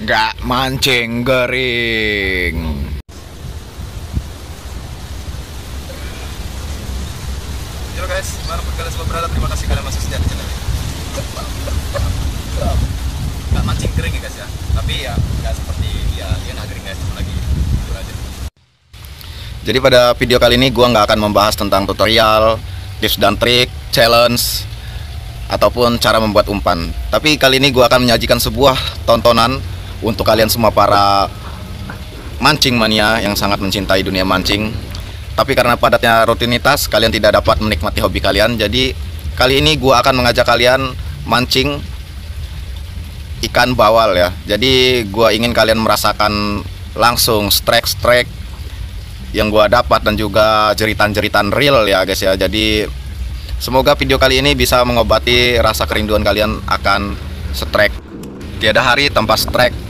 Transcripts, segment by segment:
nggak mancing gering. Yo guys, di mana pun kalian semua berada, terima kasih kalian masih setia di channel ini. Nggak mancing kering ya guys ya, tapi ya nggak seperti ya dia nggak kering guys, cuma lagi tidur aja. Jadi pada video kali ini gua nggak akan membahas tentang tutorial, tips dan trik, challenge, ataupun cara membuat umpan. Tapi kali ini gua akan menyajikan sebuah tontonan untuk kalian semua para mancing mania yang sangat mencintai dunia mancing. Tapi karena padatnya rutinitas, kalian tidak dapat menikmati hobi kalian. Jadi kali ini gua akan mengajak kalian mancing ikan bawal ya. Jadi gua ingin kalian merasakan langsung strike-strike yang gua dapat dan juga jeritan-jeritan real ya guys ya. Jadi semoga video kali ini bisa mengobati rasa kerinduan kalian akan strike. Tiada hari tanpa strike.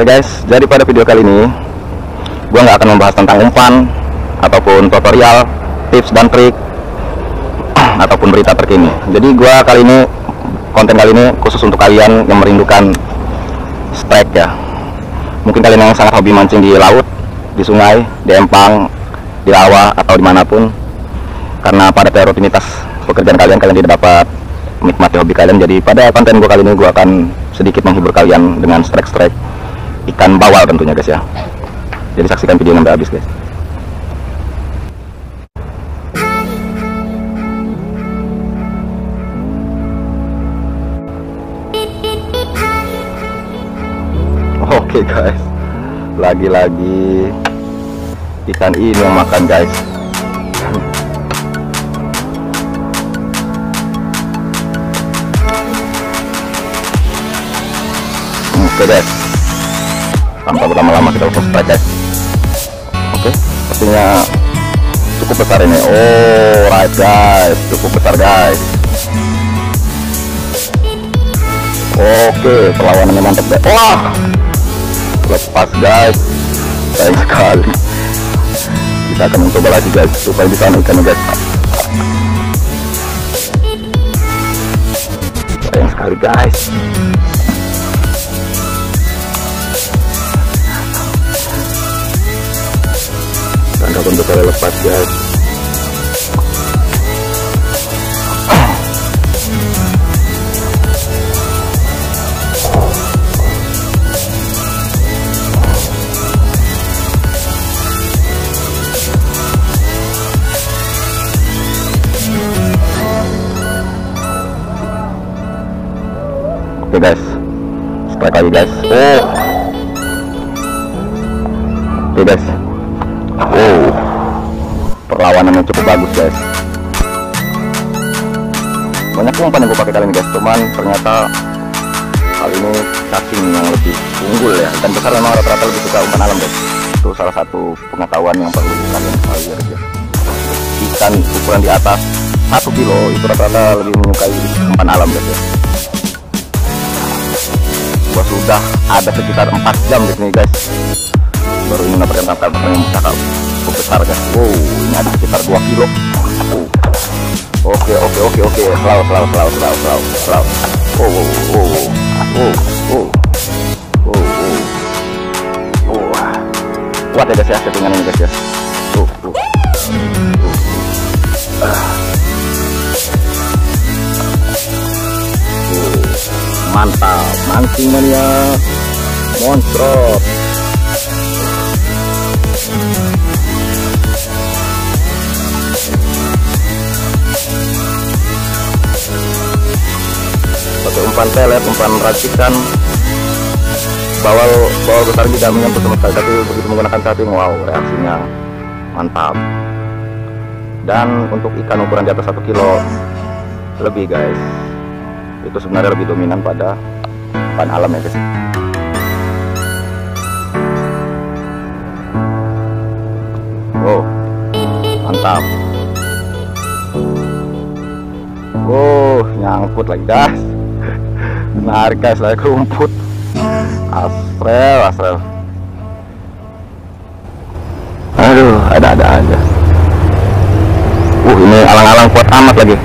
Oke guys, jadi pada video kali ini gua nggak akan membahas tentang umpan ataupun tutorial, tips dan trik ataupun berita terkini. Jadi gua kali ini konten kali ini khusus untuk kalian yang merindukan strike ya. Mungkin kalian yang sangat hobi mancing di laut, di sungai, di empang, di rawa atau di mana pun. Karena pada rutinitas pekerjaan kalian kalian tidak dapat menikmati hobi kalian. Jadi pada konten gua kali ini gua akan sedikit menghibur kalian dengan strike-strike ikan bawal tentunya guys ya. Jadi saksikan video sampai habis guys. Oke guys. Lagi-lagi ikan ini yang makan guys. Oke guys tanpa berlama-lama kita strike guys. Oke sepertinya cukup besar ini. Oh right guys. Cukup besar guys. Oke perlawanannya mantap guys. Wah! Lepas guys. Sayang sekali. Kita akan mencoba lagi guys supaya bisa ikannya guys. Sayang sekali guys ataupun bekalnya lepas guys. Oke okay guys, strike lagi guys. Oh, oke guys, perlawanannya cukup bagus guys. Banyak umpan yang gue pakai kali ini guys, cuman ternyata kali ini cacing yang lebih unggul ya. Dan besar memang rata-rata lebih suka umpan alam guys. Itu salah satu pengetahuan yang perlu kalian ketahui ya guys. Ikan ukuran di atas satu kilo itu rata-rata lebih menyukai umpan alam guys ya. Gua sudah ada sekitar 4 jam di sini guys baru ini mendapatkan tangkapan yang cakap cukup besar guys. Wow ini ada sekitar 2 kilo. Oke oke oke oke. Selalu selalu selalu selalu selalu selalu oh oh oh oh oh oh oh oh kuat ya guys ya settingan ini guys ya. Tuh tuh. Mantap. Mancing mania monstrot umpan pelet umpan racikan. Bawal bawal besar juga sama sekali tapi begitu menggunakan cutting wow reaksinya mantap. Dan untuk ikan ukuran di atas satu kilo lebih guys. Itu sebenarnya lebih dominan pada umpan alam ya guys. Oh mantap. Oh nyangkut lagi guys menarik guys lagi rumput. Asrel asrel. Aduh ada-ada aja. Uh ini alang-alang kuat amat lagi